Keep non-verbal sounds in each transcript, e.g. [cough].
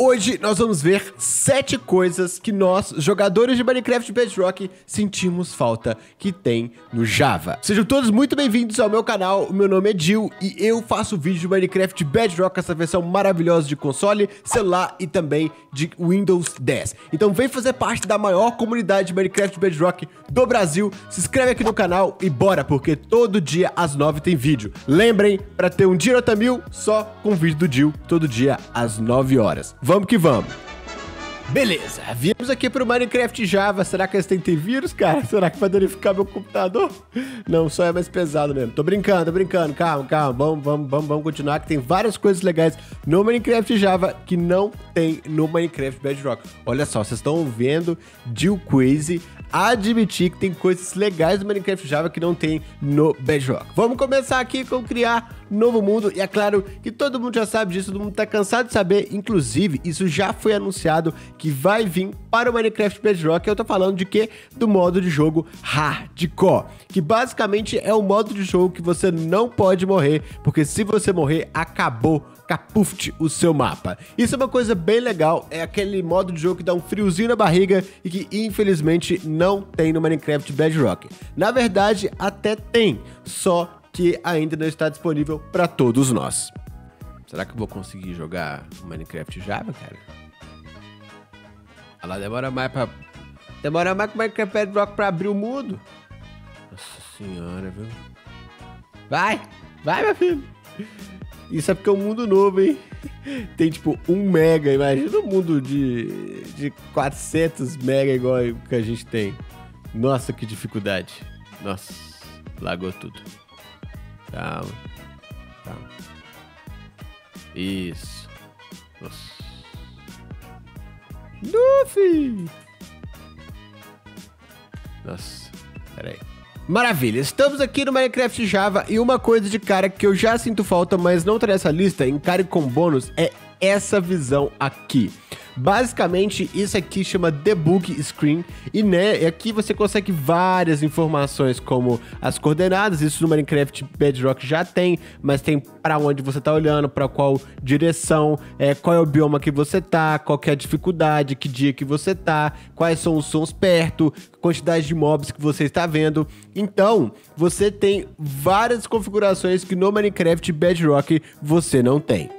Hoje nós vamos ver sete coisas que nós, jogadores de Minecraft Bedrock, sentimos falta que tem no Java. Sejam todos muito bem-vindos ao meu canal, o meu nome é Jill e eu faço vídeo de Minecraft Bedrock, essa versão maravilhosa de console, celular e também de Windows 10. Então vem fazer parte da maior comunidade de Minecraft Bedrock do Brasil, se inscreve aqui no canal e bora, porque todo dia às 9 tem vídeo. Lembrem, para ter um dia nota mil, só com vídeo do Jill, todo dia às 9 horas. Vamos que vamos. Beleza, viemos aqui pro Minecraft Java. Será que eles têm vírus, cara? [laughs] Será que vai danificar meu computador? Não, só é mais pesado mesmo. Tô brincando, tô brincando. Calma, calma. Vamos, vamos, vamos, vamos continuar, que tem várias coisas legais no Minecraft Java que não tem no Minecraft Bedrock. Olha só, vocês estão vendo Jill Crazy admitir que tem coisas legais no Minecraft Java que não tem no Bedrock. Vamos começar aqui com criar novo mundo. E é claro que todo mundo já sabe disso, todo mundo tá cansado de saber. Inclusive, isso já foi anunciado que vai vir para o Minecraft Bedrock. Eu tô falando de que? Do modo de jogo Hardcore. Que basicamente é o modo de jogo que você não pode morrer, porque se você morrer, acabou capuft o seu mapa. Isso é uma coisa bem legal, é aquele modo de jogo que dá um friozinho na barriga e que infelizmente não tem no Minecraft Bedrock. Na verdade, até tem, só que ainda não está disponível para todos nós. Será que eu vou conseguir jogar Minecraft Java, cara? Ela demora mais para demora mais que o Minecraft Bedrock para abrir o mundo. Nossa senhora, viu? Vai, vai, meu filho. Isso é porque é um mundo novo, hein? [laughs] Tem tipo 1 mega, imagina um mundo de, de 400 mega igual que a gente tem. Nossa, que dificuldade. Nossa, lagou tudo. Calma. Calma. Isso. Nossa. Luffy! Nossa, peraí. Maravilha, estamos aqui no Minecraft Java e uma coisa de cara que eu já sinto falta, mas não tá nessa lista, encare com bônus, é essa visão aqui. Basicamente, isso aqui chama debug screen e né, aqui você consegue várias informações como as coordenadas, isso no Minecraft Bedrock já tem, mas tem para onde você tá olhando, para qual direção, é, qual é o bioma que você tá, qual é a dificuldade, que dia que você tá, quais são os sons perto, quantidade de mobs que você está vendo. Então, você tem várias configurações que no Minecraft Bedrock você não tem.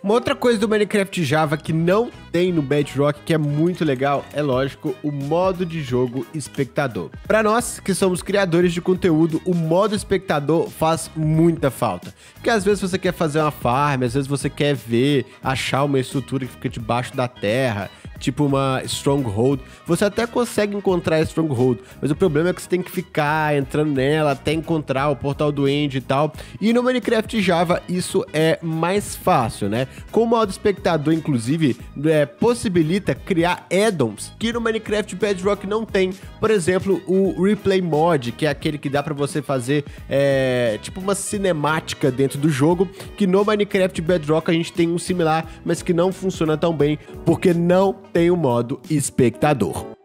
Uma outra coisa do Minecraft Java que não tem no Bedrock, que é muito legal, é lógico, o modo de jogo espectador. Para nós que somos criadores de conteúdo, o modo espectador faz muita falta. Porque às vezes você quer fazer uma farm, às vezes você quer ver, achar uma estrutura que fica debaixo da terra, tipo uma Stronghold, você até consegue encontrar Stronghold, mas o problema é que você tem que ficar entrando nela até encontrar o portal do End e tal. E no Minecraft Java isso é mais fácil, né? Com o modo espectador, inclusive, é, possibilita criar add-ons que no Minecraft Bedrock não tem. Por exemplo, o Replay Mod, que é aquele que dá para você fazer é, tipo uma cinemática dentro do jogo, que no Minecraft Bedrock a gente tem um similar, mas que não funciona tão bem, porque não tem o modo espectador.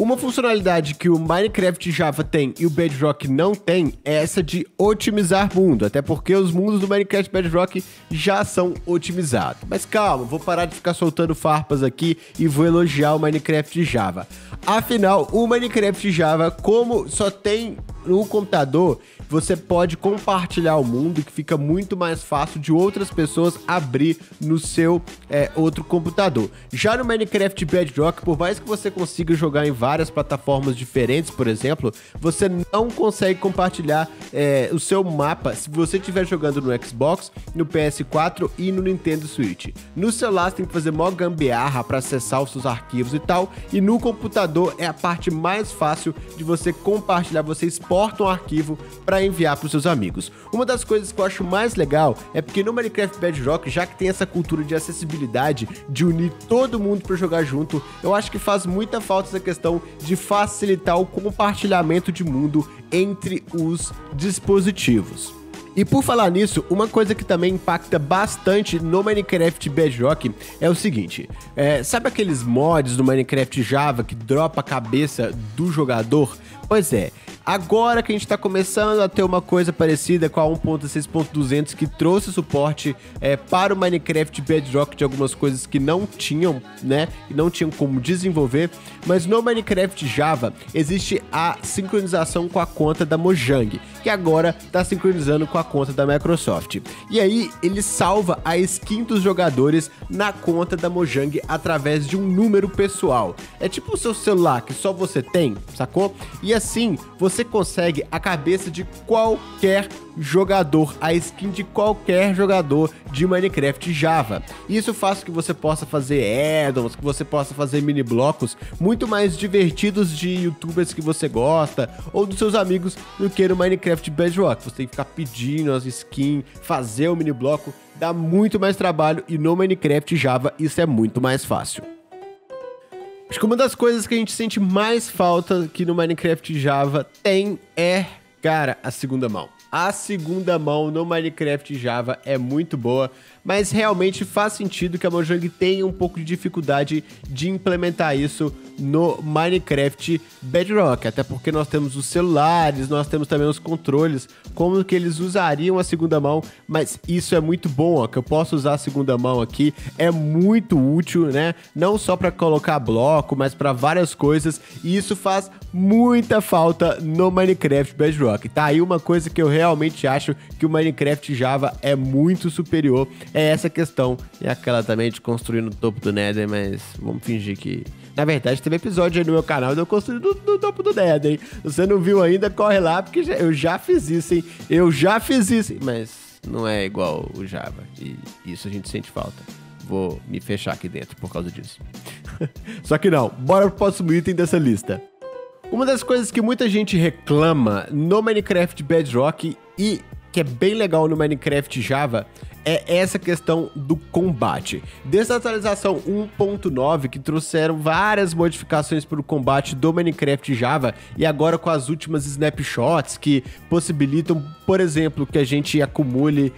Uma funcionalidade que o Minecraft Java tem e o Bedrock não tem é essa de otimizar mundo, até porque os mundos do Minecraft Bedrock já são otimizados. Mas calma, vou parar de ficar soltando farpas aqui e vou elogiar o Minecraft Java. Afinal, o Minecraft Java, como só tem no computador, você pode compartilhar o mundo, que fica muito mais fácil de outras pessoas abrir no seu é, outro computador. Já no Minecraft Bedrock, por mais que você consiga jogar em várias plataformas diferentes, por exemplo, você não consegue compartilhar é, o seu mapa se você estiver jogando no Xbox, no PS4 e no Nintendo Switch. No celular você tem que fazer mó gambiarra para acessar os seus arquivos e tal, e no computador é a parte mais fácil de você compartilhar, você exporta um arquivo para enviar para os seus amigos. Uma das coisas que eu acho mais legal é porque no Minecraft Bedrock, já que tem essa cultura de acessibilidade, de unir todo mundo para jogar junto, eu acho que faz muita falta essa questão de facilitar o compartilhamento de mundo entre os dispositivos. E por falar nisso, uma coisa que também impacta bastante no Minecraft Bedrock é o seguinte: é, sabe aqueles mods do Minecraft Java que dropa a cabeça do jogador? Pois é, Agora que a gente está começando a ter uma coisa parecida com a 1.6.200 que trouxe suporte é, para o Minecraft Bedrock de algumas coisas que não tinham, né? E não tinham como desenvolver. Mas no Minecraft Java existe a sincronização com a conta da Mojang, que agora está sincronizando com a conta da Microsoft. E aí ele salva a skin dos jogadores na conta da Mojang através de um número pessoal. É tipo o seu celular que só você tem, sacou? E assim você consegue a cabeça de qualquer jogador, a skin de qualquer jogador de Minecraft Java. Isso faz que você possa fazer addons, que você possa fazer mini blocos muito mais divertidos de youtubers que você gosta ou dos seus amigos do que no Minecraft Bedrock. Você tem que ficar pedindo as skins, fazer o mini bloco, dá muito mais trabalho e no Minecraft Java isso é muito mais fácil. Acho que uma das coisas que a gente sente mais falta aqui no Minecraft Java tem é, cara, a segunda mão. A segunda mão no Minecraft Java é muito boa, mas realmente faz sentido que a Mojang tenha um pouco de dificuldade de implementar isso no Minecraft Bedrock, até porque nós temos os celulares, nós temos também os controles, como que eles usariam a segunda mão, mas isso é muito bom, ó, que eu posso usar a segunda mão aqui, é muito útil, né? Não só para colocar bloco, mas para várias coisas, e isso faz muita falta no Minecraft Bedrock. Tá aí uma coisa que eu realmente acho que o Minecraft Java é muito superior, é essa questão, e aquela também de construir no topo do Nether, mas vamos fingir que na verdade, teve episódio aí no meu canal de eu construir no, no topo do Nerd, hein? Se você não viu ainda, corre lá, porque já, eu já fiz isso, hein? Eu já fiz isso, mas não é igual o Java. E isso a gente sente falta. Vou me fechar aqui dentro por causa disso. [laughs] Só que não, bora pro próximo item dessa lista. Uma das coisas que muita gente reclama no Minecraft Bedrock e que é bem legal no Minecraft Java é essa questão do combate. Desde a atualização 1.9, que trouxeram várias modificações para o combate do Minecraft Java, e agora com as últimas snapshots que possibilitam, por exemplo, que a gente acumule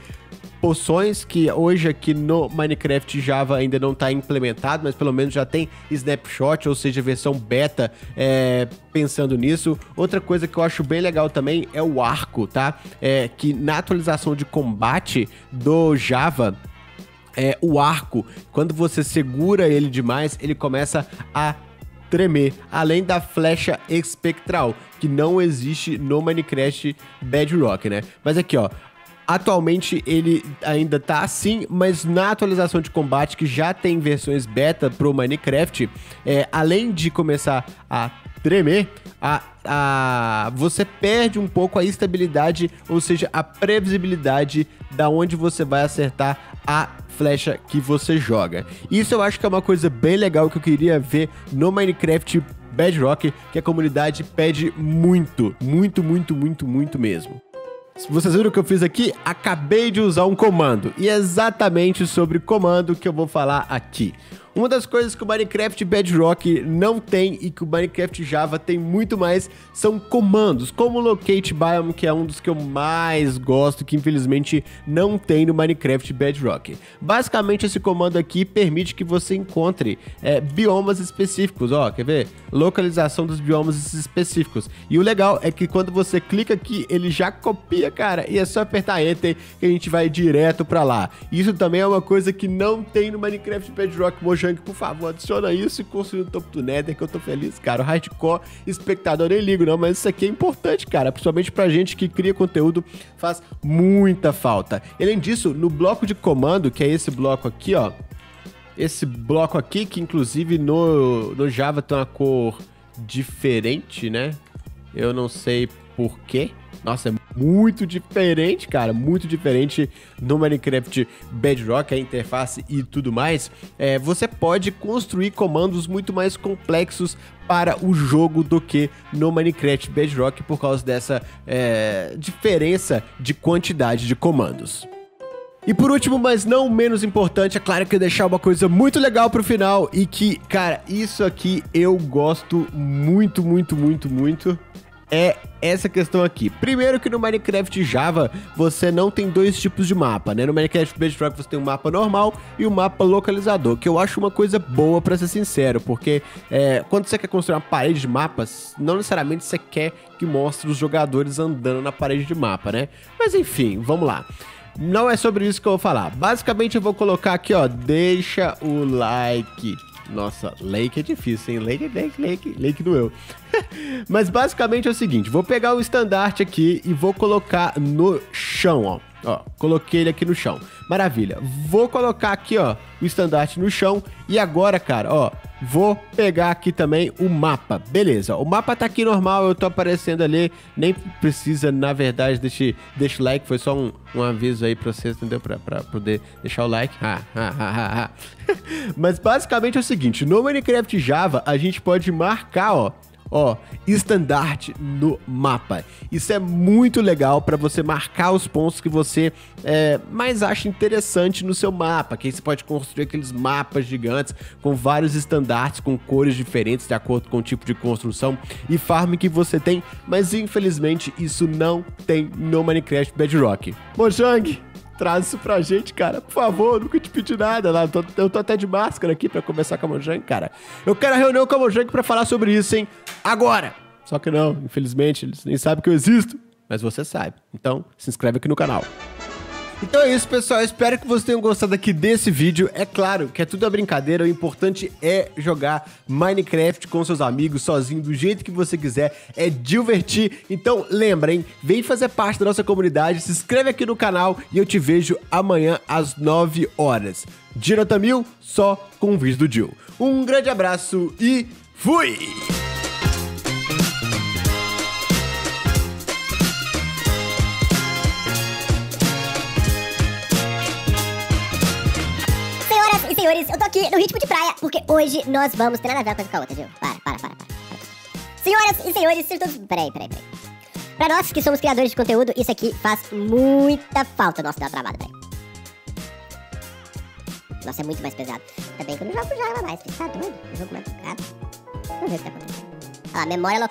poções que hoje aqui no Minecraft Java ainda não está implementado, mas pelo menos já tem snapshot, ou seja, versão beta é, pensando nisso. Outra coisa que eu acho bem legal também é o arco, tá? É que na atualização de combate do Java é, o arco, quando você segura ele demais, ele começa a tremer, além da flecha espectral, que não existe no Minecraft Bedrock, né? Mas aqui, ó, Atualmente ele ainda tá assim, mas na atualização de combate que já tem versões beta pro Minecraft, é, além de começar a tremer, a, a, você perde um pouco a estabilidade, ou seja, a previsibilidade da onde você vai acertar a flecha que você joga. Isso eu acho que é uma coisa bem legal que eu queria ver no Minecraft Bedrock, que a comunidade pede muito, muito, muito, muito, muito mesmo. Vocês viram o que eu fiz aqui? Acabei de usar um comando. E é exatamente sobre comando que eu vou falar aqui. Uma das coisas que o Minecraft Bedrock não tem e que o Minecraft Java tem muito mais são comandos, como o Locate Biome, que é um dos que eu mais gosto, que infelizmente não tem no Minecraft Bedrock. Basicamente, esse comando aqui permite que você encontre é, biomas específicos, ó, quer ver? Localização dos biomas específicos. E o legal é que quando você clica aqui, ele já copia, cara, e é só apertar Enter que a gente vai direto para lá. Isso também é uma coisa que não tem no Minecraft Bedrock Motion Mojang, por favor, adiciona isso e construa o topo do Nether, que eu tô feliz, cara. O hardcore espectador nem ligo, não, mas isso aqui é importante, cara. Principalmente pra gente que cria conteúdo, faz muita falta. Além disso, no bloco de comando, que é esse bloco aqui, ó. Esse bloco aqui, que inclusive no, no Java tem uma cor diferente, né? Eu não sei porquê. Nossa, é muito diferente, cara, muito diferente no Minecraft Bedrock, a interface e tudo mais. É, você pode construir comandos muito mais complexos para o jogo do que no Minecraft Bedrock por causa dessa é, diferença de quantidade de comandos. E por último, mas não menos importante, é claro que eu deixar uma coisa muito legal pro final e que, cara, isso aqui eu gosto muito, muito, muito, muito é essa questão aqui. Primeiro que no Minecraft Java você não tem dois tipos de mapa, né? No Minecraft Bedrock você tem um mapa normal e um mapa localizador, que eu acho uma coisa boa para ser sincero, porque é, quando você quer construir uma parede de mapas, não necessariamente você quer que mostre os jogadores andando na parede de mapa, né? Mas enfim, vamos lá. Não é sobre isso que eu vou falar. Basicamente eu vou colocar aqui, ó, deixa o like nossa, Lake é difícil, hein? Lake, Lake, Lake, Lake doeu. [laughs] Mas basicamente é o seguinte, vou pegar o estandarte aqui e vou colocar no chão, ó. Ó, coloquei ele aqui no chão. Maravilha. Vou colocar aqui, ó, o estandarte no chão. E agora, cara, ó, vou pegar aqui também o mapa. Beleza, o mapa tá aqui normal, eu tô aparecendo ali. Nem precisa, na verdade, deixar, deixa o like. Foi só um, um aviso aí pra vocês, entendeu? Pra, pra poder deixar o like. Ha, ha, ha, ha. [laughs] Mas basicamente é o seguinte, no Minecraft Java, a gente pode marcar, ó, ó, estandarte no mapa. Isso é muito legal para você marcar os pontos que você é, mais acha interessante no seu mapa, que aí você pode construir aqueles mapas gigantes com vários estandartes com cores diferentes de acordo com o tipo de construção e farm que você tem, mas infelizmente isso não tem no Minecraft Bedrock. Mojang, traz isso pra gente, cara. Por favor, nunca te pedi nada lá. Eu tô, até de máscara aqui pra conversar com a Mojang, cara. Eu quero a reunião com a Mojang pra falar sobre isso, hein? Agora! Só que não, infelizmente, eles nem sabem que eu existo. Mas você sabe. Então, se inscreve aqui no canal. Então é isso, pessoal. Espero que vocês tenham gostado aqui desse vídeo. É claro que é tudo a brincadeira. O importante é jogar Minecraft com seus amigos, sozinho, do jeito que você quiser. É divertir. Então lembrem, vem fazer parte da nossa comunidade. Se inscreve aqui no canal e eu te vejo amanhã às 9 horas. Jonathan Mil, só com o vídeo do Jill. Um grande abraço e fui! Senhores, eu tô aqui no ritmo de praia, porque hoje nós vamos... Tem nada a ver uma coisa com a outra, viu? Para, para, para, para. Senhoras e senhores, sejam todos... Peraí, peraí, peraí. Pra nós que somos criadores de conteúdo, isso aqui faz muita falta. Nossa, dá uma travada, peraí. Nossa, é muito mais pesado. Ainda bem que eu não jogo Java mais, porque tá doido. O jogo mais complicado. Vamos ver o que tá acontecendo. Olha lá, memória local.